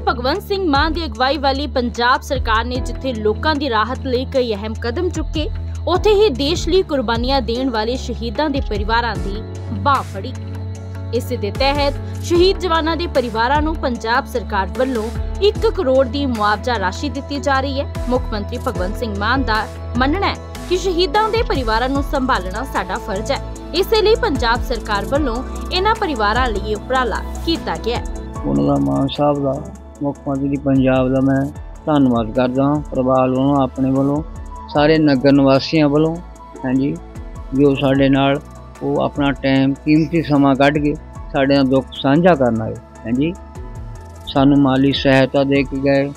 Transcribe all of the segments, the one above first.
ਭਗਵੰਤ ਸਿੰਘ ਮਾਨ ਦੀ ਅਗਵਾਈ ਵਾਲੀ ਪੰਜਾਬ ਸਰਕਾਰ ਨੇ ਜਿੱਥੇ ਲੋਕਾਂ ਦੀ ਰਾਹਤ ਲਈ ਕਈ ਅਹਿਮ ਕਦਮ ਚੁੱਕੇ, ਉੱਥੇ ਹੀ ਦੇਸ਼ ਲਈ ਕੁਰਬਾਨੀਆਂ ਦੇਣ ਵਾਲੇ ਸ਼ਹੀਦਾਂ ਦੇ ਪਰਿਵਾਰਾਂ ਦੀ ਬਾਹ ਫੜੀ। ਇਸ ਦੇ ਤਹਿਤ ਸ਼ਹੀਦ ਜਵਾਨਾਂ ਦੇ ਪਰਿਵਾਰਾਂ ਨੂੰ ਪੰਜਾਬ ਸਰਕਾਰ ਵੱਲੋਂ 1 ਕਰੋੜ ਦੀ ਮੁਆਵਜ਼ਾ ਰਾਸ਼ੀ ਦਿੱਤੀ ਜਾ ਰਹੀ ਹੈ। ਮੁੱਖ ਮੰਤਰੀ ਭਗਵੰਤ ਸਿੰਘ ਮਾਨ ਦਾ ਮੰਨਣਾ ਹੈ ਕਿ ਸ਼ਹੀਦਾਂ ਦੇ ਪਰਿਵਾਰਾਂ ਨੂੰ ਸੰਭਾਲਣਾ ਸਾਡਾ ਫਰਜ਼ ਹੈ। ਇਸੇ ਲਈ ਪੰਜਾਬ ਸਰਕਾਰ ਵੱਲੋਂ ਇਹਨਾਂ ਪਰਿਵਾਰਾਂ ਲਈ ਉਪਰਾਲਾ ਕੀਤਾ ਗਿਆ ਉਹਨਾਂ ਦਾ ਮਾਨ ਸਾਹਿਬ ਦਾ ਮੁੱਖ ਮੰਤਰੀ ਪੰਜਾਬ ਦਾ ਮੈਂ ਧੰਨਵਾਦ ਕਰਦਾ ਹਾਂ, ਪਰਿਵਾਰ ਵੱਲੋਂ, ਆਪਣੇ ਵੱਲੋਂ, ਸਾਰੇ ਨਗਰ ਨਿਵਾਸੀਆਂ ਵੱਲੋਂ, ਹਾਂਜੀ, ਜੋ ਸਾਡੇ ਨਾਲ ਉਹ ਆਪਣਾ ਟਾਈਮ ਕੀਮਤੀ ਸਮਾਂ ਕੱਢ ਕੇ ਸਾਡੇ ਨਾਲ ਦੁੱਖ ਸਾਂਝਾ ਕਰਨ ਆਏ, ਹਾਂਜੀ। ਸਾਨੂੰ ਮਾਲੀ ਸਹਾਇਤਾ ਦੇ ਕੇ ਗਏ,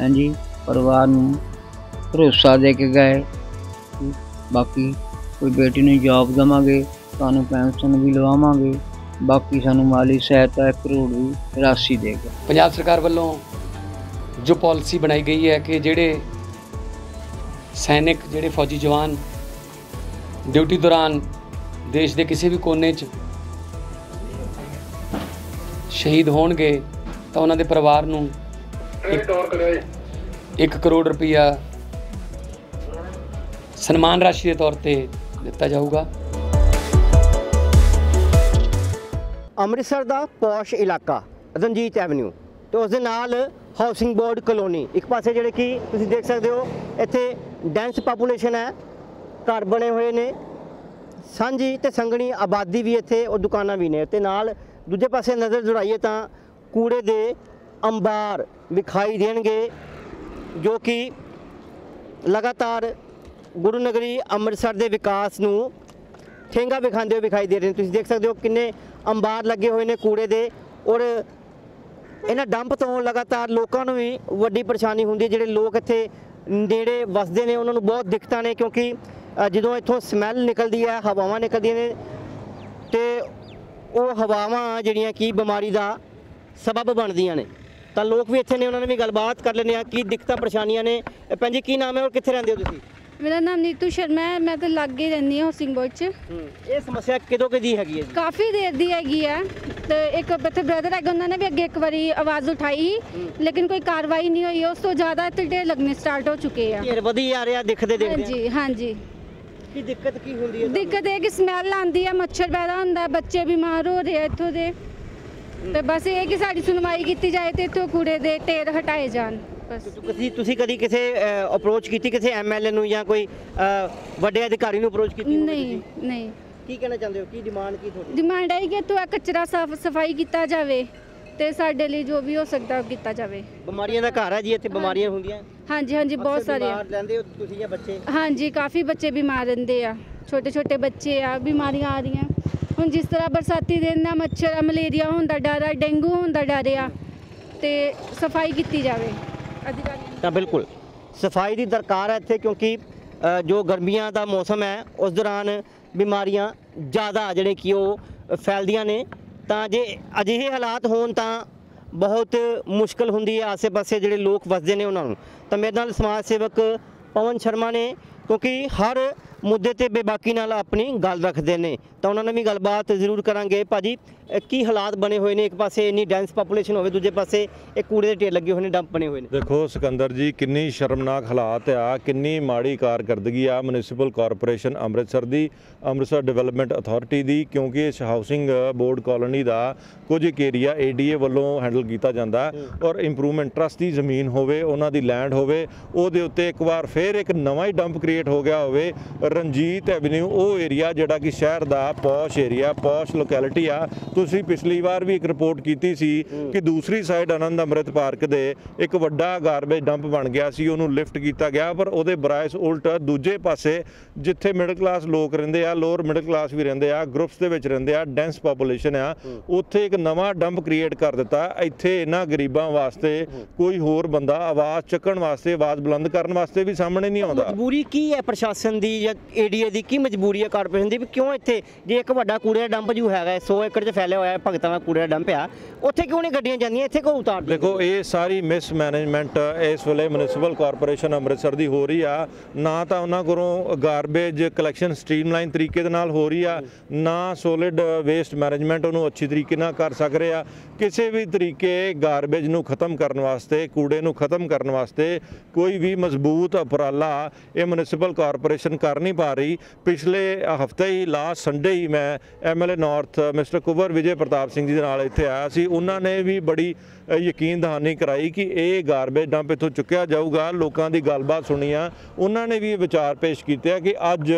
ਹਾਂਜੀ, ਪਰਿਵਾਰ ਨੂੰ ਭਰੋਸਾ ਦੇ ਕੇ ਗਏ, ਬਾਕੀ ਕੋਈ ਬੇਟੀ ਨੂੰ ਜੌਬ ਦੇਵਾਂਗੇ ਤੁਹਾਨੂੰ ਪੈਨਸ਼ਨ ਵੀ ਲਵਾਵਾਂਗੇ ਬਾਕੀ ਸਾਨੂੰ ਮਾਲੀ ਸਹਾਇਤਾ 1 ਕਰੋੜ ਦੀ ਰਾਸ਼ੀ ਦੇਗਾ ਪੰਜਾਬ ਸਰਕਾਰ ਵੱਲੋਂ ਜੋ ਪਾਲਿਸੀ ਬਣਾਈ ਗਈ ਹੈ ਕਿ ਜਿਹੜੇ ਸੈਨਿਕ, ਜਿਹੜੇ ਫੌਜੀ ਜਵਾਨ ਡਿਊਟੀ ਦੌਰਾਨ ਦੇਸ਼ ਦੇ ਕਿਸੇ ਵੀ ਕੋਨੇ 'ਚ ਸ਼ਹੀਦ ਹੋਣਗੇ, ਤਾਂ ਉਹਨਾਂ ਦੇ ਪਰਿਵਾਰ ਨੂੰ 1 ਕਰੋੜ ਰੁਪਇਆ ਸਨਮਾਨ ਰਾਸ਼ੀ ਦੇ ਤੌਰ ਤੇ ਦਿੱਤਾ ਜਾਊਗਾ। ਅੰਮ੍ਰਿਤਸਰ ਦਾ ਪੌਸ਼ ਇਲਾਕਾ, ਰਣਜੀਤ ਐਵਨਿਊ ਤੇ ਉਸ ਦੇ ਨਾਲ ਹਾਊਸਿੰਗ ਬੋਰਡ ਕਲੋਨੀ, ਇੱਕ ਪਾਸੇ ਜਿਹੜੇ ਕਿ ਤੁਸੀਂ ਦੇਖ ਸਕਦੇ ਹੋ, ਇੱਥੇ ਡੈਂਸ ਪਾਪੂਲੇਸ਼ਨ ਹੈ, ਘਰ ਬਣੇ ਹੋਏ ਨੇ, ਸਾਂਝੀ ਤੇ ਸੰਘਣੀ ਆਬਾਦੀ ਵੀ ਇੱਥੇ, ਉਹ ਦੁਕਾਨਾਂ ਵੀ ਨੇ ਤੇ ਨਾਲ ਦੂਜੇ ਪਾਸੇ ਨਜ਼ਰ ਜੁੜਾਈਏ ਤਾਂ ਕੂੜੇ ਦੇ ਅੰਬਾਰ ਵਿਖਾਈ ਦੇਣਗੇ, ਜੋ ਕਿ ਲਗਾਤਾਰ ਗੁਰੂ ਨਗਰੀ ਅੰਮ੍ਰਿਤਸਰ ਦੇ ਵਿਕਾਸ ਨੂੰ ਠੇਂਗਾ ਵਿਖਾਉਂਦੇ ਹੋਏ ਵਿਖਾਈ ਦੇ ਰਹੇ ਨੇ। ਤੁਸੀਂ ਦੇਖ ਸਕਦੇ ਹੋ ਕਿੰਨੇ ਅੰਬਾਰ ਲੱਗੇ ਹੋਏ ਨੇ ਕੂੜੇ ਦੇ ਔਰ ਇਹਨਾਂ ਡੰਪ ਤੋਂ ਲਗਾਤਾਰ ਲੋਕਾਂ ਨੂੰ ਵੀ ਵੱਡੀ ਪਰੇਸ਼ਾਨੀ ਹੁੰਦੀ ਹੈ। ਜਿਹੜੇ ਲੋਕ ਇੱਥੇ ਨੇੜੇ ਵਸਦੇ ਨੇ ਉਹਨਾਂ ਨੂੰ ਬਹੁਤ ਦਿੱਕਤਾਂ ਨੇ ਕਿਉਂਕਿ ਜਦੋਂ ਇੱਥੋਂ ਸਮੈਲ ਨਿਕਲਦੀ ਹੈ ਹਵਾਵਾਂ ਨਿਕਲਦੀਆਂ ਨੇ ਤੇ ਉਹ ਹਵਾਵਾਂ ਜਿਹੜੀਆਂ ਕੀ ਬਿਮਾਰੀ ਦਾ ਸਬਬ ਬਣਦੀਆਂ ਨੇ। ਤਾਂ ਲੋਕ ਵੀ ਇੱਥੇ ਨੇ ਉਹਨਾਂ ਨੇ ਵੀ ਗੱਲਬਾਤ ਕਰ ਲੈਂਦੇ ਆ ਕੀ ਦਿੱਕਤਾਂ ਪਰੇਸ਼ਾਨੀਆਂ ਨੇ? ਅ, ਭੈਣ ਜੀ ਕੀ ਨਾਮ ਹੈ ਔਰ ਕਿੱਥੇ ਰਹਿੰਦੇ ਹੋ ਤੁਸੀਂ? ਮੇਰਾ ਨਾਮ ਨੀਤੂ ਸ਼ਰਮਾ ਹੈ ਮੈਂ ਤਾਂ ਲੱਗ ਰਹਿੰਦੀ ਹਾਂ ਹਾਊਸਿੰਗ ਬੋਰਡ 'ਚ। ਇਹ ਸਮੱਸਿਆ ਕਿਦੋਂ ਕਿਦੀ ਹੈਗੀ ਹੈ ਜੀ? ਕਾਫੀ ਦੇਰ ਦੀ ਹੈਗੀ ਹੈ। ਤੇ ਇੱਕ ਇੱਥੇ ਬ੍ਰਦਰ ਹੈਗਾ ਉਹਨਾਂ ਨੇ ਵੀ ਅੱਗੇ ਇੱਕ ਵਾਰੀ ਆਵਾਜ਼ ਉਠਾਈ ਲੇਕਿਨ ਕੋਈ ਕਾਰਵਾਈ ਨਹੀਂ ਹੋਈ। ਉਸ ਤੋਂ ਜ਼ਿਆਦਾ ਇੱਥੇ ਢੇਰ ਲੱਗਣੇ ਸਟਾਰਟ ਹੋ ਚੁੱਕੇ ਆ। ਘੇਰ ਵਧੀ ਆ ਰਿਹਾ ਦਿਖਦੇ ਦੇਖਦੇ। ਹਾਂਜੀ ਹਾਂਜੀ। ਕੀ ਦਿੱਕਤ ਕੀ ਹੁੰਦੀ ਹੈ ਦਿੱਕਤ ਇਹ ਕਿ ਸਮੈਲ ਆਉਂਦੀ ਹੈ ਮੱਛਰ ਪੈਦਾ ਹੁੰਦਾ ਹੈ, ਬੱਚੇ ਬਿਮਾਰ ਹੋ ਰਹੇ ਆ ਇੱਥੋਂ ਦੇ। ਤੇ ਬਸ ਇਹ ਕਿ ਸਾਡੀ ਸੁਣਵਾਈ ਕੀਤੀ ਜਾਏ ਤੇ ਇੱਥੋਂ ਕੂੜੇ ਦੇ ਢੇਰ ਹਟਾਏ ਜਾਣ। ਬਸ ਤੁਸੀਂ ਤੁਸੀਂ ਕਦੀ ਕਿਸੇ ਅਪਰੋਚ ਕੀਤੀ ਕਿਸੇ ਐਮਐਲਏ ਨੂੰ ਜਾਂ ਕੋਈ ਅ, ਵੱਡੇ ਅਧਿਕਾਰੀ ਨੂੰ ਅਪਰੋਚ ਕੀਤੀ ਹੋਵੇ ਨਹੀਂ ਤੁਸੀਂ? ਨਹੀਂ। ਕੀ ਕਹਿਣਾ ਚਾਹੁੰਦੇ ਹੋ? ਕੀ ਡਿਮਾਂਡ ਕੀ ਤੁਹਾਡੀ? ਡਿਮਾਂਡ ਹੈ ਕਿ ਇੱਥੋਂ ਇਹ ਕਚਰਾ ਸਾਫ਼ ਸਫ਼ਾਈ ਕੀਤਾ ਜਾਵੇ ਤੇ ਸਾਡੇ ਲਈ ਜੋ ਵੀ ਹੋ ਸਕਦਾ ਉਹ ਕੀਤਾ ਜਾਵੇ। ਬਿਮਾਰੀਆਂ ਦਾ ਘਰ ਹੈ ਜੀ ਇੱਥੇ ਬਿਮਾਰੀਆਂ ਹੁੰਦੀਆਂ। ਹਾਂਜੀ ਹਾਂਜੀ ਬਹੁਤ ਅਕਸਰ ਸਾਰੀਆਂ। ਬਿਮਾਰ ਰਹਿੰਦੇ ਹੋ ਤੁਸੀਂ ਜਾਂ ਬੱਚੇ? ਹਾਂਜੀ ਕਾਫੀ ਬੱਚੇ ਬਿਮਾਰ ਰਹਿੰਦੇ ਆ। ਛੋਟੇ ਛੋਟੇ ਬੱਚੇ ਆ ਬਿਮਾਰੀਆਂ ਆ ਰਹੀਆਂ। ਹੁਣ ਜਿਸ ਤਰ੍ਹਾਂ ਬਰਸਾਤੀ ਦਿਨ ਨਾਲ ਮੱਛਰ ਆ, ਮਲੇਰੀਆ ਹੋਣ ਦਾ ਡਰ ਆ ਡੇਂਗੂ ਹੋਣ ਦਾ ਡਰ ਆ ਤੇ ਸਫ਼ਾਈ ਕੀਤੀ ਜਾਵੇ। ਤਾਂ ਬਿਲਕੁਲ। ਸਫ਼ਾਈ ਦੀ ਦਰਕਾਰ ਹੈ ਇੱਥੇ ਕਿਉਂਕਿ ਜੋ ਗਰਮੀਆਂ ਦਾ ਮੌਸਮ ਹੈ, ਉਸ ਦੌਰਾਨ ਬਿਮਾਰੀਆਂ ਜ਼ਿਆਦਾ ਜਿਹੜੇ ਕਿ ਉਹ ਫੈਲਦੀਆਂ ਨੇ। ਤਾਂ ਜੇ ਅਜਿਹੇ ਹਾਲਾਤ ਹੋਣ ਤਾਂ ਬਹੁਤ ਮੁਸ਼ਕਲ ਹੁੰਦੀ ਹੈ ਆਸੇ-ਪਾਸੇ ਜਿਹੜੇ ਲੋਕ ਵਸਦੇ ਨੇ ਉਹਨਾਂ ਨੂੰ। ਤਾਂ ਮੇਰੇ ਨਾਲ ਸਮਾਜ ਸੇਵਕ ਪਵਨ ਸ਼ਰਮਾ ਨੇ, ਕਿਉਂਕਿ ਹਰ ਮੁੱਦੇ ਤੇ ਬੇਬਾਕੀ ਨਾਲ ਆਪਣੀ ਗੱਲ ਰੱਖਦੇ ਨੇ। ਤਾਂ ਉਹਨਾਂ ਨਾਲ ਵੀ ਗੱਲਬਾਤ ਜ਼ਰੂਰ ਕਰਾਂਗੇ। ਭਾਜੀ ਕੀ ਹਾਲਾਤ ਬਣੇ ਹੋਏ ਨੇ ਇੱਕ ਪਾਸੇ? ਇੰਨੀ ਡੈਂਸ ਪਾਪੂਲੇਸ਼ਨ ਹੋਵੇ ਦੂਜੇ ਪਾਸੇ ਇਹ ਕੂੜੇ ਦੇ ਢੇਰ ਲੱਗੇ ਹੋਏ ਨੇ ਡੰਪ ਬਣੇ ਹੋਏ ਨੇ। ਦੇਖੋ ਸਿਕੰਦਰ ਜੀ ਕਿੰਨੀ ਸ਼ਰਮਨਾਕ ਹਾਲਾਤ ਆ ਕਿੰਨੀ ਮਾੜੀ ਕਾਰਗਰਦਗੀ ਆ ਮਿਊਨਿਸਪਲ ਕਾਰਪੋਰੇਸ਼ਨ ਅੰਮ੍ਰਿਤਸਰ ਦੀ ਅੰਮ੍ਰਿਤਸਰ ਡਿਵੈਲਪਮੈਂਟ ਅਥਾਰਟੀ ਦੀ ਕਿਉਂਕਿ ਇਸ ਹਾਊਸਿੰਗ ਬੋਰਡ ਕਾਲੋਨੀ ਦਾ ਕੁਝ ਇੱਕ ਏਰੀਆ ਏਡੀਏ ਵੱਲੋਂ ਹੈਂਡਲ ਕੀਤਾ ਜਾਂਦਾ। ਔਰ ਇੰਪਰੂਵਮੈਂਟ ਟਰਸਟ ਦੀ ਜ਼ਮੀਨ ਹੋਵੇ ਉਹਨਾਂ ਦੀ ਲੈਂਡ ਹੋਵੇ ਉਹਦੇ ਉੱਤੇ ਇੱਕ ਵਾਰ ਫੇਰ ਇੱਕ ਨਵਾਂ ਹੀ ਡੰਪ ਕ੍ਰੀਏਟ ਹੋ ਗਿਆ ਹੋਵੇ ਰਣਜੀਤ ਐਵਨਿਊ ਉਹ ਏਰੀਆ ਜਿਹੜਾ ਕਿ ਸ਼ਹਿਰ ਦਾ ਪੌਸ਼ ਏਰੀਆ ਪੌਸ਼ ਲੋਕੈਲਿਟੀ ਆ। ਤੁਸੀਂ ਪਿਛਲੀ ਵਾਰ ਵੀ ਇੱਕ ਰਿਪੋਰਟ ਕੀਤੀ ਸੀ ਕਿ ਦੂਸਰੀ ਸਾਈਡ ਆਨੰਦ ਅੰਮ੍ਰਿਤ ਪਾਰਕ ਦੇ ਇੱਕ ਵੱਡਾ ਗਾਰਬੇਜ ਡੰਪ ਬਣ ਗਿਆ ਸੀ ਉਹਨੂੰ ਲਿਫਟ ਕੀਤਾ ਗਿਆ ਪਰ ਉਹਦੇ ਬਰਾਇਸ ਉਲਟ ਦੂਜੇ ਪਾਸੇ ਜਿੱਥੇ ਮਿਡਲ ਕਲਾਸ ਲੋਕ ਰਹਿੰਦੇ ਆ ਲੋਅਰ ਮਿਡਲ ਕਲਾਸ ਵੀ ਰਹਿੰਦੇ ਆ ਗਰੁੱਪਸ ਦੇ ਵਿੱਚ ਰਹਿੰਦੇ ਆ ਡੈਂਸ ਪੋਪੂਲੇਸ਼ਨ ਆ ਉੱਥੇ ਇੱਕ ਨਵਾਂ ਡੰਪ ਕ੍ਰੀਏਟ ਕਰ ਦਿੱਤਾ। ਇੱਥੇ ਇਹਨਾਂ ਗਰੀਬਾਂ ਵਾਸਤੇ ਕੋਈ ਹੋਰ ਬੰਦਾ ਆਵਾਜ਼ ਚੱਕਣ ਵਾਸਤੇ ਆਵਾਜ਼ ਬੁਲੰਦ ਕਰਨ ਵਾਸਤੇ ਵੀ ਸਾਹਮਣੇ ਨਹੀਂ ਆਉਂਦਾ। ਮਜਬੂਰੀ ਕੀ ਹੈ ਪ੍ਰਸ਼ਾਸਨ ਦੀ ਜਾਂ ਏਡੀਏ ਦੀ ਕੀ ਮਜਬੂਰੀ ਹੈ ਕਾਰਪੋਰੇਸ਼ਨ ਦੀ ਵੀ ਕਿਉਂ ਇੱਥੇ ਜੇ ਇੱਕ ਵੱਡਾ ਕੂੜੇ ਦਾ ਡੰਪ ਜੋ ਹੈਗਾ 100 ਏਕੜ 'ਚ ਫੈਲਿਆ ਹੋਇਆ ਹੈ ਭਗਤਾਂ ਦਾ ਕੂੜੇ ਦਾ ਡੰਪ ਆ, ਉੱਥੇ ਕਿਉਂ ਨਹੀਂ ਗੱਡੀਆਂ ਜਾਂਦੀਆਂ, ਇੱਥੇ ਕਿਉਂ ਉਤਾਰਦੇ? ਦੇਖੋ, ਇਹ ਸਾਰੀ ਮਿਸਮੈਨੇਜਮੈਂਟ ਇਸ ਵੇਲੇ ਮਿਊਨਿਸਪਲ ਕਾਰਪੋਰੇਸ਼ਨ ਅੰਮ੍ਰਿਤਸਰ ਦੀ ਹੋ ਰਹੀ ਆ। ਨਾ ਤਾਂ ਉਹਨਾਂ ਕੋਲੋਂ ਗਾਰਬੇਜ ਕਲੈਕਸ਼ਨ ਸਟ੍ਰੀਮਲਾਈਨ ਤਰੀਕੇ ਦੇ ਨਾਲ ਹੋ ਰਹੀ ਆ, ਨਾ ਸੋਲਿਡ ਵੇਸਟ ਮੈਨੇਜਮੈਂਟ ਉਹਨੂੰ ਅੱਛੀ ਤਰੀਕੇ ਨਾਲ ਕਰ ਸਕ ਰਹੇ ਆ। ਕਿਸੇ ਵੀ ਤਰੀਕੇ ਗਾਰਬੇਜ ਨੂੰ ਖਤਮ ਕਰਨ ਵਾਸਤੇ, ਕੂੜੇ ਨੂੰ ਖਤਮ ਕਰਨ ਵਾਸਤੇ ਕੋਈ ਵੀ ਮਜ਼ਬੂਤ ਉਪਰਾਲਾ ਇਹ ਮਿਊਨਿਸਪਲ ਕਾਰਪੋਰੇਸ਼ਨ ਕਰ ਨਹੀਂ ਪਾ ਰਹੀ। ਪਿਛਲੇ ਹਫ਼ਤੇ ਹੀ ਲਾਸਟ ਸੰਡੇ ਹੀ ਮੈਂ MLA north mister Kunwar Vijay Pratap Singh ji ਦੇ ਨਾਲ ਇੱਥੇ ਆਇਆ ਸੀ। ਉਹਨਾਂ ਨੇ ਵੀ ਬੜੀ ਯਕੀਨ ਦਹਾਨੀ ਕਰਾਈ ਕਿ ਇਹ ਗਾਰਬੇਜ ਡੰਪ ਇੱਥੋਂ ਚੁੱਕਿਆ ਜਾਊਗਾ। ਲੋਕਾਂ ਦੀ ਗੱਲਬਾਤ ਸੁਣੀ ਆ ਉਹਨਾਂ ਨੇ ਵੀ ਇਹ ਵਿਚਾਰ ਪੇਸ਼ ਕੀਤੇ ਆ ਕਿ ਅੱਜ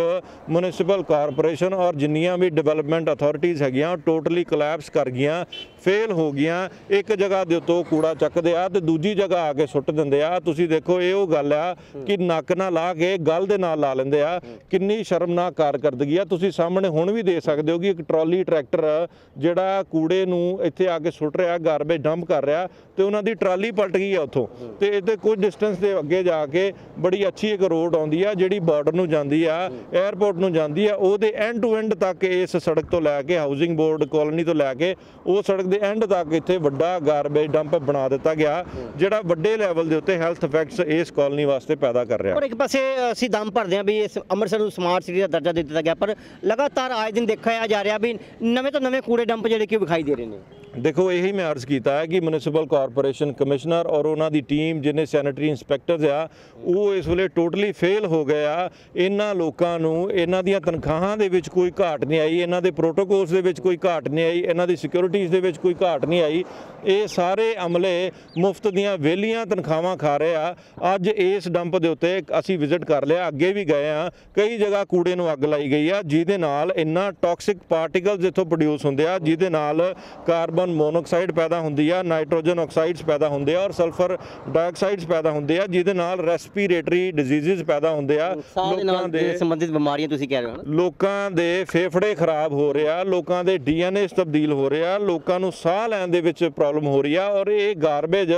ਮਿਊਨਿਸਪਲ ਕਾਰਪੋਰੇਸ਼ਨ ਔਰ ਜਿੰਨੀਆਂ ਵੀ ਡਿਵੈਲਪਮੈਂਟ ਅਥਾਰਟੀਆਂ ਹੈਗੀਆਂ ਟੋਟਲੀ ਕੋਲੈਪਸ ਕਰ ਗਈਆਂ। ਫੇਲ ਹੋ ਗਈਆਂ, ਇੱਕ ਜਗ੍ਹਾ ਦੇ ਉੱਤੋਂ ਕੂੜਾ ਚੱਕਦੇ ਆ ਤੇ ਦੂਜੀ ਜਗ੍ਹਾ ਆ ਕੇ ਸੁੱਟ ਦਿੰਦੇ ਆ। ਤੁਸੀਂ ਦੇਖੋ, ਇਹ ਉਹ ਗੱਲ ਆ ਕਿ ਨੱਕ ਨਾਲ ਲਾ ਕੇ ਗਲ ਦੇ ਨਾਲ ਲਾ ਲੈਂਦੇ ਆ। ਕਿੰਨੀ ਸ਼ਰਮਨਾਕ ਕਾਰਗਰਦਗੀ ਆ। ਤੁਸੀਂ ਸਾਹਮਣੇ ਹੁਣ ਵੀ ਦੇਖ ਸਕਦੇ ਹੋ ਕਿ ਇੱਕ ਟਰਾਲੀ ਟਰੈਕਟਰ ਜਿਹੜਾ ਕੂੜੇ ਨੂੰ ਇੱਥੇ ਆ ਕੇ ਸੁੱਟ ਰਿਹਾ ਗਾਰਬੇਜ ਡੰਪ ਕਰ ਰਿਹਾ ਤੇ ਉਹਨਾਂ ਦੀ ਟਰਾਲੀ ਪਲਟ ਗਈ ਆ ਉੱਥੋਂ। ਤੇ ਇਹਦੇ ਕੁਝ ਡਿਸਟੈਂਸ ਦੇ ਅੱਗੇ ਜਾ ਕੇ ਬੜੀ ਅੱਛੀ ਇੱਕ ਰੋਡ ਆਉਂਦੀ ਆ, ਜਿਹੜੀ ਬਾਰਡਰ ਨੂੰ ਜਾਂਦੀ ਆ 에ਅਰਪੋਰਟ ਨੂੰ ਜਾਂਦੀ ਆ। ਉਹਦੇ ਐਂਡ ਟੂ ਐਂਡ ਤੱਕ ਇਸ ਸੜਕ ਤੋਂ ਲੈ ਕੇ ਹਾਊਸਿੰਗ ਬੋਰਡ ਕਾਲੋਨੀ ਤੋਂ ਲੈ ਕੇ, ਉਹ ਸੜਕ ਦੇ ਐਂਡ ਤੱਕ ਇੱਥੇ ਵੱਡਾ ਗਾਰਬੇਜ ਡੰਪ ਬਣਾ ਦਿੱਤਾ ਗਿਆ ਜਿਹੜਾ ਵੱਡੇ ਲੈਵਲ ਦੇ ਉੱਤੇ ਹੈਲਥ ਇਫੈਕਟਸ ਇਸ ਕਾਲੋਨੀ ਵਾਸਤੇ ਪੈਦਾ ਕਰ ਰਿਹਾ। ਪਰ ਇੱਕ ਪਾਸੇ ਅਸੀਂ ਦਮ ਭਰਦੇ ਹਾਂ ਵੀ ਇਸ ਅੰਮ੍ਰਿਤਸਰ ਨੂੰ ਸਮਾਰਟ ਸਿਟੀ ਦਾ ਦਰਜਾ ਦੇ ਦਿੱਤਾ ਗਿਆ ਪਰ ਲਗਾਤਾਰ ਆਏ ਦਿਨ ਦੇਖਿਆ ਜਾ ਰਿਹਾ ਵੀ ਨਵੇਂ ਤੋਂ ਨਵੇਂ ਕੂੜੇ ਡੰਪ ਜਿਹੜੇ ਕਿ ਵਿਖਾਈ ਦੇ ਰਹੇ ਨੇ। ਦੇਖੋ ਇਹੀ ਮੈਂ ਅਰਜ਼ ਕੀਤਾ ਹੈ ਕਿ ਮਿਊਨਿਸਪਲ ਕਾਰਪੋਰੇਸ਼ਨ ਕਮਿਸ਼ਨਰ ਔਰ ਉਹਨਾਂ ਦੀ ਟੀਮ ਜਿਹਨੇ ਸੈਨੇਟਰੀ ਇੰਸਪੈਕਟਰਸ ਆ ਉਹ ਇਸ ਵੇਲੇ ਟੋਟਲੀ ਫੇਲ ਹੋ ਗਏ ਆ। ਇਹਨਾਂ ਲੋਕਾਂ ਨੂੰ ਇਹਨਾਂ ਦੀਆਂ ਤਨਖਾਹਾਂ ਦੇ ਵਿੱਚ ਕੋਈ ਘਾਟ ਨਹੀਂ ਆਈ ਇਹਨਾਂ ਦੇ ਪ੍ਰੋਟੋਕੋਲਸ ਦੇ ਵਿੱਚ ਕੋਈ ਘਾਟ ਨਹੀਂ ਆਈ ਇਹਨਾਂ ਦੀ ਸਿਕਿਉਰਿਟੀਜ਼ ਦੇ ਵਿੱਚ ਕੋਈ ਘਾਟ ਨਹੀਂ ਆਈ। ਇਹ ਸਾਰੇ ਅਮਲੇ ਮੁਫਤ ਦੀਆਂ ਵੇਲੀਆਂ ਤਨਖਾਹਾਂ ਖਾ ਰਹੇ ਆ। ਅੱਜ ਇਸ ਡੰਪ ਦੇ ਉੱਤੇ ਅਸੀਂ ਵਿਜ਼ਿਟ ਕਰ ਲਿਆ। ਅੱਗੇ ਵੀ ਗਏ ਆ। ਕਈ ਜਗ੍ਹਾ ਕੂੜੇ ਨੂੰ ਅੱਗ ਲਾਈ ਗਈ ਆ ਜਿਹਦੇ ਨਾਲ ਇੰਨਾ ਟਾਕਸਿਕ ਪਾਰਟੀਕਲਸ ਇੱਥੋਂ ਪ੍ਰੋਡਿਊਸ ਹੁੰਦੇ ਆ ਜਿਹਦੇ ਨਾਲ ਕਾਰਬਨ ਮੋਨੋਆਕਸਾਈਡ ਪੈਦਾ ਹੁੰਦੀ ਆ ਨਾਈਟ੍ਰੋਜਨ ਆਕਸਾਈਡਸ ਪੈਦਾ ਹੁੰਦੇ ਆ ਔਰ ਸਲਫਰ ਡਾਈਆਕਸਾਈਡਸ ਪੈਦਾ ਹੁੰਦੇ ਆ ਜਿਹਦੇ ਨਾਲ ਰੈਸਪੀਰੇਟਰੀ ਡਿਜ਼ੀਜ਼ਸ ਪੈਦਾ ਹੁੰਦੇ ਆ। ਸਾਹ ਦੇ ਸੰਬੰਧਿਤ ਬਿਮਾਰੀਆਂ ਤੁਸੀਂ ਕਹਿ ਰਹੇ ਹੋ ਲੋਕਾਂ ਦੇ ਫੇਫੜੇ ਖਰਾਬ ਹੋ ਰਿਹਾ ਲੋਕਾਂ ਦੇ ਡੀਐਨਏ ਤਬਦੀਲ ਹੋ ਰਿਹਾ ਲੋਕਾਂ ਨੂੰ ਸਾਹ ਲੈਣ ਦੇ ਵਿੱਚ ਪ੍ਰੋਬਲਮ ਹੋ ਰਹੀ ਆ ਔਰ ਇਹ ਗਾਰਬੇਜ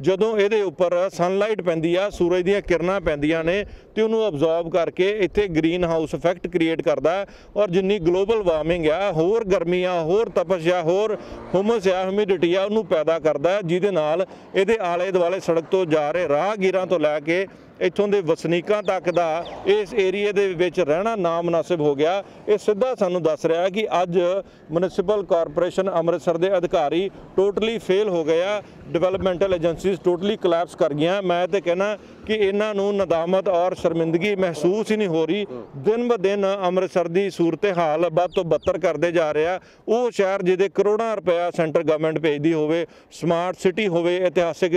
ਜਦੋਂ ਇਹਦੇ ਉੱਪਰ ਸਨਲਾਈਟ ਪੈਂਦੀ ਆ, ਸੂਰਜ ਦੀਆਂ ਕਿਰਨਾਂ ਪੈਂਦੀਆਂ ਨੇ ਤੇ ਉਹਨੂੰ ਅਬਜ਼ੌਰਬ ਕਰਕੇ ਇੱਥੇ ਗ੍ਰੀਨ ਹਾਊਸ ਇਫੈਕਟ ਕ੍ਰੀਏਟ ਕਰਦਾ ਔਰ ਜਿੰਨੀ ਗਲੋਬਲ ਵਾਰਮਿੰਗ ਆ, ਹੋਰ ਗਰਮੀ ਆ, ਹੋਰ ਤਪਸ਼ ਆ, ਹੋਰ ਹਿਊਮਸ ਆ ਹਿਊਮਿਡਿਟੀ ਆ, ਉਹਨੂੰ ਪੈਦਾ ਕਰਦਾ ਜਿਹਦੇ ਨਾਲ ਇਹਦੇ ਆਲੇ ਦੁਆਲੇ ਸੜਕ ਤੋਂ ਜਾ ਰਹੇ ਰਾਹਗੀਰਾਂ ਤੋਂ ਲੈ ਕੇ ਇੱਥੋਂ ਦੇ ਵਸਨੀਕਾਂ ਤੱਕ ਦਾ ਇਸ ਏਰੀਏ ਦੇ ਵਿੱਚ ਰਹਿਣਾ ਨਾ ਹੋ ਗਿਆ। ਇਹ ਸਿੱਧਾ ਸਾਨੂੰ ਦੱਸ ਰਿਹਾ ਕਿ ਅੱਜ ਮਿਊਨਿਸਪਲ ਕਾਰਪੋਰੇਸ਼ਨ ਅੰਮ੍ਰਿਤਸਰ ਦੇ ਅਧਿਕਾਰੀ ਟੋਟਲੀ ਫੇਲ ਹੋ ਗਏ ਆ। ਡਿਵੈਲਪਮੈਂਟਲ ਏਜੰਸੀਜ਼ ਟੋਟਲੀ ਕੋਲੈਪਸ ਕਰ ਗਈਆਂ। ਮੈਂ ਤੇ ਕਹਿਣਾ ਕਿ ਇਹਨਾਂ ਨੂੰ ਨਦਾਮਤ ਔਰ ਸ਼ਰਮਿੰਦਗੀ ਮਹਿਸੂਸ ਹੀ ਨਹੀਂ ਹੋ ਰਹੀ। ਦਿਨ ਬ ਦਿਨ ਅੰਮ੍ਰਿਤਸਰ ਦੀ ਸੂਰਤ-ਹਾਲ ਵੱਧ ਤੋਂ ਬੱਤਰ ਕਰਦੇ ਜਾ ਰਿਹਾ। ਉਹ ਸ਼ਹਿਰ ਜਿਹਦੇ ਕਰੋੜਾਂ ਰੁਪਇਆ ਸੈਂਟਰ ਗਵਰਨਮੈਂਟ ਭੇਜਦੀ ਹੋਵੇ ਸਮਾਰਟ ਸਿਟੀ ਹੋਵੇ, ਇਤਿਹਾਸਿਕ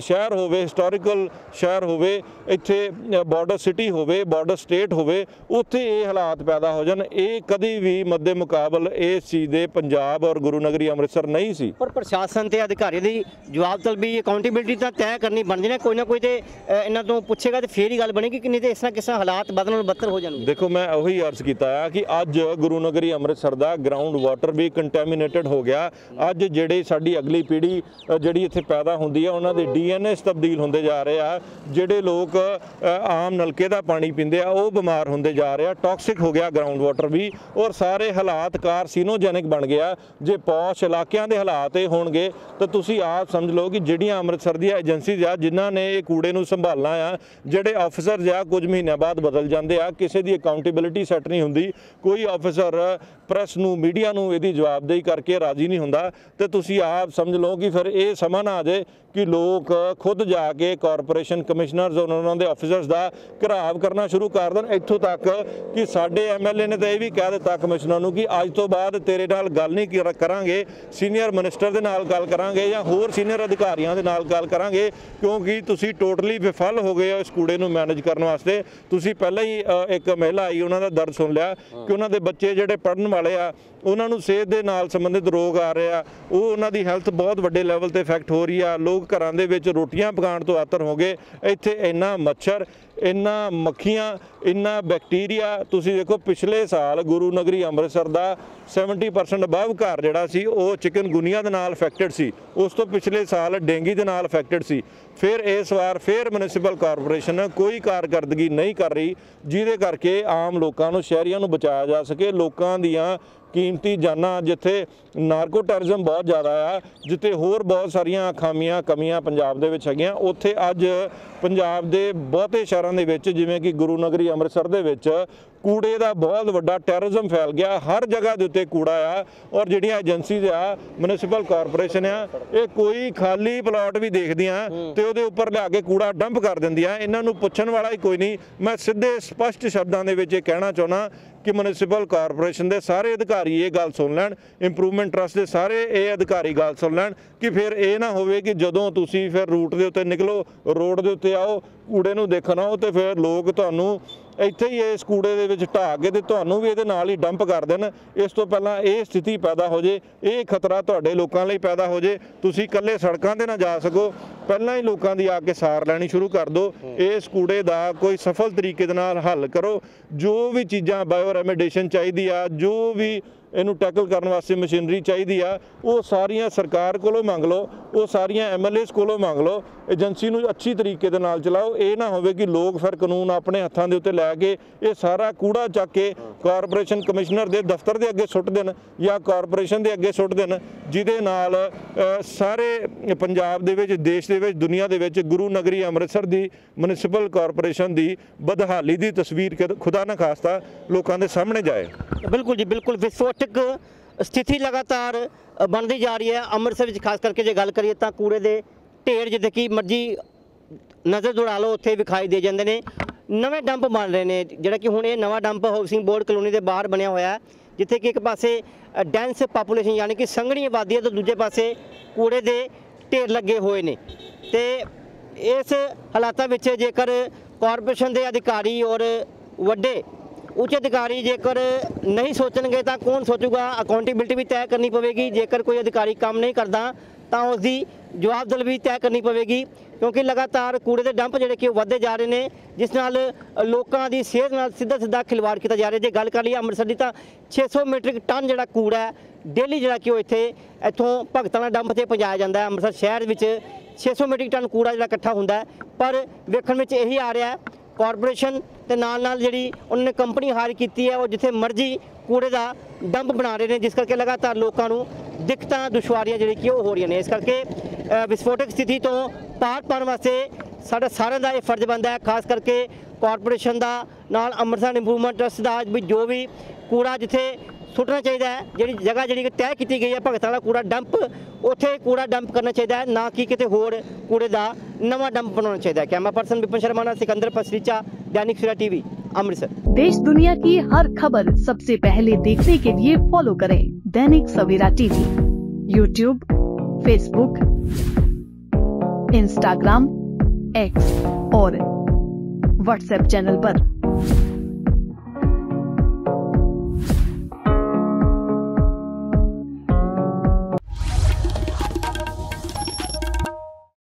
ਸ਼ਹਿਰ ਹੋਵੇ ਹਿਸਟੋਰੀਕਲ ਸ਼ਹਿਰ ਹੋਵੇ ਇੱਥੇ ਬਾਰਡਰ ਸਿਟੀ ਹੋਵੇ ਬਾਰਡਰ ਸਟੇਟ ਹੋਵੇ ਉੱਥੇ ਇਹ ਹਾਲਾਤ ਪੈਦਾ ਹੋ ਜਾਣ। ਇਹ ਕਦੀ ਵੀ ਮੱਦੇ ਮੁਕਾਬਲ ਇਸ ਚੀਜ਼ ਦੇ ਪੰਜਾਬ ਔਰ ਗੁਰੂ ਨਗਰੀ ਅੰਮ੍ਰਿਤਸਰ ਨਹੀਂ ਸੀ। ਪਰ ਪ੍ਰਸ਼ਾਸਨ ਤੇ ਅਧਿਕਾਰੀ ਦੀ ਜਵਾਬ ਤਲਬੀ ਅਕਾਊਂਟੇਬਿਲਟੀ ਤਾਂ ਤੈਅ ਕਰਨੀ ਬਣਦੀ ਨੇ ਕੋਈ ਨਾ ਕੋਈ ਤੇ ਇਹਨਾਂ ਤੋਂ ਪੁੱਛੇਗਾ ਤੇ ਫੇਰ ਹੀ ਗੱਲ ਬਣੇਗੀ ਕਿ ਨਹੀਂ ਤੇ ਇਸ ਤਰ੍ਹਾਂ ਕਿਸ ਹਾਲਾਤ ਬਦਲਣ ਨੂੰ ਬੱਤਰ ਹੋ ਜਾਣਗੇ। ਦੇਖੋ ਮੈਂ ਉਹੀ ਅਰਜ਼ ਕੀਤਾ ਆ ਕਿ ਅੱਜ ਗੁਰੂ ਨਗਰੀ ਅੰਮ੍ਰਿਤਸਰ ਦਾ ਗਰਾਊਂਡ ਵਾਟਰ ਵੀ ਕੰਟੈਮੀਨੇਟਡ ਹੋ ਗਿਆ। ਅੱਜ ਜਿਹੜੇ ਸਾਡੀ ਅਗਲੀ ਪੀੜ੍ਹੀ ਜਿਹੜੀ ਇੱਥੇ ਪੈਦਾ ਹੁੰਦੀ ਆ ਉਹਨਾਂ ਦੇ ਡੀਐਨਏ ਤਬਦੀਲ ਹੁੰਦੇ ਜਾ ਰਹੇ ਆ। ਜਿਹੜੇ ਲੋਕ ਆਮ ਨਲਕੇ ਦਾ ਪਾਣੀ ਪੀਂਦੇ ਆ, ਉਹ ਬਿਮਾਰ ਹੁੰਦੇ ਜਾ ਰਹੇ ਆ ਟਾਕਸਿਕ ਹੋ ਗਿਆ ਗਰਾਊਂਡ ਵਾਟਰ ਵੀ, ਔਰ ਸਾਰੇ ਹਾਲਾਤ ਕਾਰਸੀਨੋਜੈਨਿਕ ਬਣ ਗਿਆ ਜੇ ਪੌਸ਼ ਇਲਾਕਿਆਂ ਦੇ ਹਾਲਾਤ ਇਹ ਹੋਣਗੇ, ਤਾਂ ਤੁਸੀਂ ਆਪ ਸਮਝ ਲਓ ਕਿ ਜਿਹੜੀਆਂ ਅੰਮ੍ਰਿਤਸਰ ਦੀਆਂ ਏਜੰਸੀਜ਼ ਆ, ਜਿਨ੍ਹਾਂ ਨੇ ਇਹ ਕੂੜੇ ਨੂੰ ਸੰਭਾਲਣਾ ਆ, ਜਿਹੜੇ ਆਫੀਸਰਸ ਆ, ਕੁਝ ਮਹੀਨਿਆਂ ਬਾਅਦ ਬਦਲ ਜਾਂਦੇ ਆ, ਕਿਸੇ ਦੀ ਅਕਾਊਂਟੇਬਿਲਿਟੀ ਸੈੱਟ ਨਹੀਂ ਹੁੰਦੀ, ਕੋਈ ਆਫੀਸਰ ਪ੍ਰੈਸ ਨੂੰ ਮੀਡੀਆ ਨੂੰ ਇਹਦੀ ਜਵਾਬਦੇਹੀ ਕਰਕੇ ਰਾਜ਼ੀ ਨਹੀਂ ਹੁੰਦਾ, ਤੇ ਤੁਸੀਂ ਆਪ ਸਮਝ ਲਓ ਕਿ ਫਿਰ ਇਹ ਸਮਾਂ ਨਾ ਆ ਜਾਏ ਕਿ ਲੋਕ ਖੁਦ ਜਾ ਕੇ ਕਾਰਪੋਰੇਸ਼ਨ ਕਮਿਸ਼ਨਰਸ ਔਰ ਉਹਨਾਂ ਦੇ ਆਫੀਸਰਸ ਦਾ ਘਰਾਵ ਕਰਨਾ ਸ਼ੁਰੂ ਕਰ ਦੇਣ। ਇੱਥੋਂ ਤੱਕ ਕਿ ਸਾਡੇ ਐਮਐਲਏ ਨੇ ਤਾਂ ਇਹ ਵੀ ਕਹਿ ਦਿੱਤਾ ਕਮਿਸ਼ਨਰ ਨੂੰ ਕਿ ਅੱਜ ਤੋਂ ਬਾਅਦ ਤੇਰੇ ਨਾਲ ਗੱਲ ਨਹੀਂ ਕਰ- ਕਰਾਂਗੇ ਸੀਨੀਅਰ ਮਿਨਿਸਟਰ ਦੇ ਨਾਲ ਗੱਲ ਕਰਾਂਗੇ ਜਾਂ ਹੋਰ ਸੀਨੀਅਰ ਅਧਿਕਾਰੀਆਂ ਦੇ ਨਾਲ ਗੱਲ ਕਰਾਂਗੇ ਕਿਉਂਕਿ ਤੁਸੀਂ ਟੋਟਲੀ ਵਿਫਲ ਹੋ ਗਏ ਹੋ ਇਸ ਕੂੜੇ ਨੂੰ ਮੈਨੇਜ ਕਰਨ ਵਾਸਤੇ। ਤੁਸੀਂ ਪਹਿਲਾਂ ਹੀ ਇੱਕ ਮਹਿਲਾ ਆਈ ਉਹਨਾਂ ਦਾ ਦਰਦ ਸੁਣ ਲਿਆ ਕਿ ਉਹਨਾਂ ਦੇ ਬੱਚੇ ਜਿਹੜੇ ਪੜਨ ਵਾਲੇ ਆ ਉਹਨਾਂ ਨੂੰ ਸਿਹਤ ਦੇ ਨਾਲ ਸੰਬੰਧਿਤ ਰੋਗ ਆ ਰਹੇ ਆ। ਉਹ ਉਹਨਾਂ ਦੀ ਹੈਲਥ ਬਹੁਤ ਵੱਡੇ ਲੈਵਲ ਤੇ ਇਫੈਕਟ ਹੋ ਰਹੀ ਆ। ਲੋਕ ਘਰਾਂ ਦੇ ਵਿੱਚ ਰੋਟੀਆਂ ਪਕਾਉਣ ਤੋਂ ਆਤਰ ਹੋ ਗਏ ਇੱਥੇ ਇੰਨਾ ਮੱਛਰ, ਇੰਨਾ ਮੱਖੀਆਂ, ਇੰਨਾ ਬੈਕਟੀਰੀਆ। ਤੁਸੀਂ ਦੇਖੋ, ਪਿਛਲੇ ਸਾਲ ਗੁਰੂ ਨਗਰੀ ਅੰਮ੍ਰਿਤਸਰ ਦਾ 70% ਅਬਵ ਘਰ ਜਿਹੜਾ ਸੀ, ਉਹ ਚਿਕਨ ਚਿਕਨਗੁਨੀਆ ਦੇ ਨਾਲ ਅਫੈਕਟਡ ਸੀ। ਉਸ ਤੋਂ ਪਿਛਲੇ ਸਾਲ ਡੇਂਗੀ ਦੇ ਨਾਲ ਅਫੈਕਟਡ ਸੀ। ਫਿਰ ਇਸ ਵਾਰ ਫਿਰ ਮਿਊਨਿਸਪਲ ਕਾਰਪੋਰੇਸ਼ਨ ਕੋਈ ਕਾਰਗਰਦਗੀ ਨਹੀਂ ਕਰ ਰਹੀ, ਜਿਹਦੇ ਕਰਕੇ ਆਮ ਲੋਕਾਂ ਨੂੰ, ਸ਼ਹਿਰੀਆਂ ਨੂੰ ਬਚਾਇਆ ਜਾ ਸਕੇ। ਲੋਕਾਂ ਦੀਆਂ ਕੀਮਤੀ ਜਾਨਾਂ ਜਿੱਥੇ ਨਾਰਕੋ ਟੈਰਰਿਜ਼ਮ ਬਹੁਤ ਜ਼ਿਆਦਾ ਆ, ਜਿੱਥੇ ਹੋਰ ਬਹੁਤ ਸਾਰੀਆਂ ਖਾਮੀਆਂ, ਕਮੀਆਂ ਪੰਜਾਬ ਦੇ ਵਿੱਚ ਹੈਗੀਆਂ। ਉੱਥੇ ਅੱਜ ਪੰਜਾਬ ਦੇ ਬਹੁਤੇ ਸ਼ਹਿਰਾਂ ਦੇ ਵਿੱਚ, ਜਿਵੇਂ ਕਿ ਗੁਰੂ ਨਗਰੀ ਅੰਮ੍ਰਿਤਸਰ ਦੇ ਵਿੱਚ ਕੂੜੇ ਦਾ ਬਹੁਤ ਵੱਡਾ ਟੈਰਰਿਜ਼ਮ ਫੈਲ ਗਿਆ ਹਰ ਜਗ੍ਹਾ ਦੇ ਉੱਤੇ ਕੂੜਾ ਆ ਔਰ ਜਿਹੜੀਆਂ ਏਜੰਸੀਜ਼ ਆ ਮਿਊਨਿਸਪਲ ਕਾਰਪੋਰੇਸ਼ਨ ਆ ਇਹ ਕੋਈ ਖਾਲੀ ਪਲਾਟ ਵੀ ਦੇਖਦੀਆਂ ਤੇ ਉਹਦੇ ਉੱਪਰ ਲਿਆ ਕੇ ਕੂੜਾ ਡੰਪ ਕਰ ਦਿੰਦੀਆਂ ਇਹਨਾਂ ਨੂੰ ਪੁੱਛਣ ਵਾਲਾ ਹੀ ਕੋਈ ਨਹੀਂ। ਮੈਂ ਸਿੱਧੇ ਸਪਸ਼ਟ ਸ਼ਬਦਾਂ ਦੇ ਵਿੱਚ ਇਹ ਕਹਿਣਾ ਚਾਹੁੰਦਾ ਕਿ ਮਿਊਨਿਸਪਲ ਕਾਰਪੋਰੇਸ਼ਨ ਦੇ ਸਾਰੇ ਅਧਿਕਾਰੀ ਇਹ ਗੱਲ ਸੁਣ ਲੈਣ ਇੰਪਰੂਵਮੈਂਟ ਟਰਸਟ ਦੇ ਸਾਰੇ ਇਹ ਅਧਿਕਾਰੀ ਗੱਲ ਸੁਣ ਲੈਣ ਕਿ ਫਿਰ ਇਹ ਨਾ ਹੋਵੇ ਕਿ ਜਦੋਂ ਤੁਸੀਂ ਫਿਰ ਰੂਟ ਦੇ ਉੱਤੇ ਨਿਕਲੋ ਰੋਡ ਦੇ ਉੱਤੇ ਆਓ ਕੂੜੇ ਨੂੰ ਦੇਖਣ ਆਓ ਤੇ ਫਿਰ ਲੋਕ ਤੁਹਾਨੂੰ ਇੱਥੇ ਹੀ ਇਸ ਕੂੜੇ ਦੇ ਵਿੱਚ ਢਾਹ ਕੇ ਤੇ ਤੁਹਾਨੂੰ ਵੀ ਇਹਦੇ ਨਾਲ ਹੀ ਡੰਪ ਕਰ ਦੇਣ। ਇਸ ਤੋਂ ਪਹਿਲਾਂ ਇਹ ਸਥਿਤੀ ਪੈਦਾ ਹੋ ਜੇ, ਇਹ ਖਤਰਾ ਤੁਹਾਡੇ ਲੋਕਾਂ ਲਈ ਪੈਦਾ ਹੋ ਜੇ, ਤੁਸੀਂ ਇਕੱਲੇ ਸੜਕਾਂ ਤੇ ਨਾ ਜਾ ਸਕੋ। ਪਹਿਲਾਂ ਹੀ ਲੋਕਾਂ ਦੀ ਆ ਕੇ ਸਾਰ ਲੈਣੀ ਸ਼ੁਰੂ ਕਰ ਦਿਓ ਇਸ ਕੂੜੇ ਦਾ ਕੋਈ ਸਫਲ ਤਰੀਕੇ ਦੇ ਨਾਲ ਹੱਲ ਕਰੋ। ਜੋ ਵੀ ਚੀਜ਼ਾਂ ਬਾਇਓ ਰੈਮੀਡੀਏਸ਼ਨ ਚਾਹੀਦੀ ਆ, ਜੋ ਵੀ ਇਹਨੂੰ ਟੈਕਲ ਕਰਨ ਵਾਸਤੇ ਮਸ਼ੀਨਰੀ ਚਾਹੀਦੀ ਆ। ਉਹ ਸਾਰੀਆਂ ਸਰਕਾਰ ਕੋਲੋਂ ਮੰਗ ਲਓ, ਉਹ ਸਾਰੀਆਂ ਐਮਐਲਏਸ ਕੋਲੋਂ ਮੰਗ ਲਓ। ਏਜੰਸੀ ਨੂੰ ਅੱਛੀ ਤਰੀਕੇ ਦੇ ਨਾਲ ਚਲਾਓ। ਇਹ ਨਾ ਹੋਵੇ ਕਿ ਲੋਕ ਫਿਰ ਕਾਨੂੰਨ ਆਪਣੇ ਹੱਥਾਂ ਦੇ ਉੱਤੇ ਲੈ ਕੇ ਇਹ ਸਾਰਾ ਕੂੜਾ ਚੱਕ ਕੇ ਕਾਰਪੋਰੇਸ਼ਨ ਕਮਿਸ਼ਨਰ ਦੇ ਦਫ਼ਤਰ ਦੇ ਅੱਗੇ ਸੁੱਟ ਦੇਣ ਜਾਂ ਕਾਰਪੋਰੇਸ਼ਨ ਦੇ ਅੱਗੇ ਸੁੱਟ ਦੇਣ, ਜਿਹਦੇ ਨਾਲ ਸਾਰੇ ਪੰਜਾਬ ਦੇ ਵਿੱਚ, ਦੇਸ਼ ਦੇ ਵਿੱਚ, ਦੁਨੀਆ ਦੇ ਵਿੱਚ ਗੁਰੂ ਨਗਰੀ ਅੰਮ੍ਰਿਤਸਰ ਦੀ ਮਿਊਨਿਸਪਲ ਕਾਰਪੋਰੇਸ਼ਨ ਦੀ ਬਦਹਾਲੀ ਦੀ ਤਸਵੀਰ ਕਦ- ਖੁਦਾ ਨਾ ਖਾਸਤਾ ਲੋਕਾਂ ਦੇ ਸਾਹਮਣੇ ਜਾਏ। ਬਿਲਕੁਲ ਜੀ, ਬਿਲਕੁਲ ਵਿਸਫੋਟਕ ਸਥਿਤੀ ਲਗਾਤਾਰ ਬਣਦੀ ਜਾ ਰਹੀ ਹੈ। ਅੰਮ੍ਰਿਤਸਰ ਵਿੱਚ ਖਾਸ ਕਰਕੇ ਜੇ ਗੱਲ ਕਰੀਏ ਤਾਂ ਕੂੜੇ ਦੇ ਢੇਰ ਜਿੱਥੇ ਕਿ ਮਰਜ਼ੀ ਨਜ਼ਰ ਦੌੜਾ ਲਓ, ਉੱਥੇ ਵਿਖਾਈ ਦੇ ਜਾਂਦੇ ਨੇ। ਨਵੇਂ ਡੰਪ ਬਣ ਰਹੇ ਨੇ, ਜਿਹੜਾ ਕਿ ਹੁਣ ਇਹ ਨਵਾਂ ਡੰਪ ਹਾਊਸਿੰਗ ਬੋਰਡ ਕਲੋਨੀ ਦੇ ਬਾਹਰ ਬਣਿਆ ਹੋਇਆ ਹੈ, ਜਿੱਥੇ ਕਿ ਇੱਕ ਪਾਸੇ ਡੈਂਸ ਪਾਪੂਲੇਸ਼ਨ ਯਾਨੀ ਕਿ ਸੰਘਣੀ ਆਬਾਦੀ ਹੈ ਤਾਂ ਦੂਜੇ ਪਾਸੇ ਕੂੜੇ ਦੇ ਢੇਰ ਲੱਗੇ ਹੋਏ ਨੇ। ਤੇ ਇਸ ਹਾਲਾਤਾਂ ਵਿੱਚ ਜੇਕਰ ਕਾਰਪੋਰੇਸ਼ਨ ਦੇ ਅਧਿਕਾਰੀ ਔਰ ਵੱਡੇ ਉੱਚ ਅਧਿਕਾਰੀ ਜੇਕਰ ਨਹੀਂ ਸੋਚਣਗੇ ਤਾਂ ਕੌਣ ਸੋਚੂਗਾ ਅਕਾਊਂਟੇਬਿਲਟੀ ਵੀ ਤੈਅ ਕਰਨੀ ਪਵੇਗੀ ਜੇਕਰ ਕੋਈ ਅਧਿਕਾਰੀ ਕੰਮ ਨਹੀਂ ਕਰਦਾ ਤਾਂ ਉਸ ਦੀ ਜਵਾਬਦਲ ਵੀ ਤੈਅ ਕਰਨੀ ਪਵੇਗੀ ਕਿਉਂਕਿ ਲਗਾਤਾਰ ਕੂੜੇ ਦੇ ਡੰਪ ਜਿਹੜੇ ਕਿ ਉਹ ਵੱਧਦੇ ਜਾ ਰਹੇ ਨੇ ਜਿਸ ਨਾਲ ਲੋਕਾਂ ਦੀ ਸਿਹਤ ਨਾਲ ਸਿੱਧਾ ਸਿੱਧਾ ਖਿਲਵਾੜ ਕੀਤਾ ਜਾ ਰਿਹਾ ਜੇ ਗੱਲ ਕਰ ਲਈਏ ਅੰਮ੍ਰਿਤਸਰ ਦੀ, ਤਾਂ 600 ਮੀਟ੍ਰਿਕ ਟਨ ਜਿਹੜਾ ਕੂੜਾ ਹੈ, ਡੇਲੀ ਜਿਹੜਾ ਕਿ ਉਹ ਇੱਥੇ, ਇੱਥੋਂ ਭਗਤਾਂ ਦਾ ਡੰਪ ਤੇ ਪਹੁੰਚਾਇਆ ਜਾਂਦਾ ਹੈ। ਅੰਮ੍ਰਿਤਸਰ ਸ਼ਹਿਰ ਵਿੱਚ 600 ਮੀਟ੍ਰਿਕ ਟਨ ਕੂੜਾ ਜਿਹੜਾ ਇਕੱਠਾ ਹੁੰਦਾ ਪਰ ਵੇਖਣ ਵਿੱਚ ਇਹੀ ਆ ਰਿਹਾ ਹੈ ਕਾਰਪੋਰੇਸ਼ਨ ਤੇ ਨਾਲ ਨਾਲ ਜਿਹੜੀ ਉਹਨਾਂ ਨੇ ਕੰਪਨੀ ਹਾਇਰ ਕੀਤੀ ਹੈ, ਉਹ ਜਿੱਥੇ ਮਰਜ਼ੀ ਕੂੜੇ ਦਾ ਡੰਪ ਬਣਾ ਰਹੇ ਨੇ, ਜਿਸ ਕਰਕੇ ਲਗਾਤਾਰ ਲੋਕਾਂ ਨੂੰ ਦਿੱਕਤਾਂ, ਦੁਸ਼ਵਾਰੀਆਂ ਜਿਹੜੀ ਕਿ ਉਹ ਹੋ ਰਹੀਆਂ ਨੇ। ਇਸ ਕਰਕੇ ਵਿਸਫੋਟਕ ਸਥਿਤੀ ਤੋਂ ਪਾਰ ਪਾਉਣ ਵਾਸਤੇ ਸਾਡਾ ਸਾਰਿਆਂ ਦਾ ਇਹ ਫਰਜ਼ ਬਣਦਾ ਹੈ, ਖਾਸ ਕਰਕੇ ਕਾਰਪੋਰੇਸ਼ਨ ਦਾ, ਨਾਲ ਅੰਮ੍ਰਿਤਸਰ ਇੰਪਰੂਵਮੈਂਟ ਟਰਸਟ ਦਾ, ਵੀ ਜੋ ਵੀ ਕੂੜਾ ਜਿੱਥੇ ਸੁੱਟਣਾ ਚਾਹੀਦਾ ਹੈ ਜਿਹੜੀ ਜਗ੍ਹਾ ਜਿਹੜੀ ਕਿ ਤੈਅ ਕੀਤੀ ਗਈ ਹੈ ਭਗਤਾਂ ਵਾਲਾ ਕੂੜਾ ਡੰਪ ਉੱਥੇ ਕੂੜਾ ਡੰਪ ਕਰਨਾ ਚਾਹੀਦਾ ਹੈ ਨਾ ਕਿ ਕਿਤੇ ਹੋਰ ਕੂੜੇ ਦਾ ਨਵਾਂ ਡੰਪ ਬਣਾਉਣਾ ਚਾਹੀਦਾ ਹੈ ਕੈਮਰਾ ਪਰਸਨ ਵਿਪਨ ਸ਼ਰਮਾ ਨਾਲ ਸਿਕੰਦਰ पसरीचा दैनिक सवेरा टीवी अमृतसर देश दुनिया की हर खबर सबसे पहले देखने के लिए फॉलो करें Dainik Savera TV YouTube Facebook Instagram X और व्हाट्सएप चैनल पर।